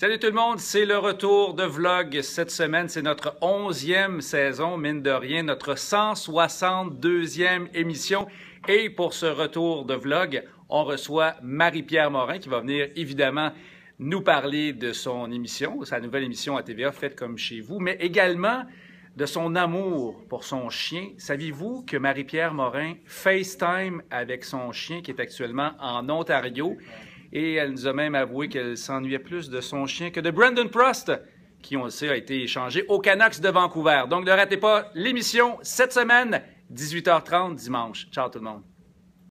Salut tout le monde, c'est le retour de Vlog cette semaine. C'est notre onzième saison, mine de rien, notre 162e émission. Et pour ce retour de Vlog, on reçoit Marie-Pierre Morin qui va venir évidemment nous parler de son émission, sa nouvelle émission à TVA, faite comme chez vous, mais également de son amour pour son chien. Saviez-vous que Marie-Pierre Morin FaceTime avec son chien qui est actuellement en Ontario? Et elle nous a même avoué qu'elle s'ennuyait plus de son chien que de Brandon Prost, qui, on sait, a été échangé au Canucks de Vancouver. Donc, ne ratez pas l'émission cette semaine, 18h30 dimanche. Ciao tout le monde.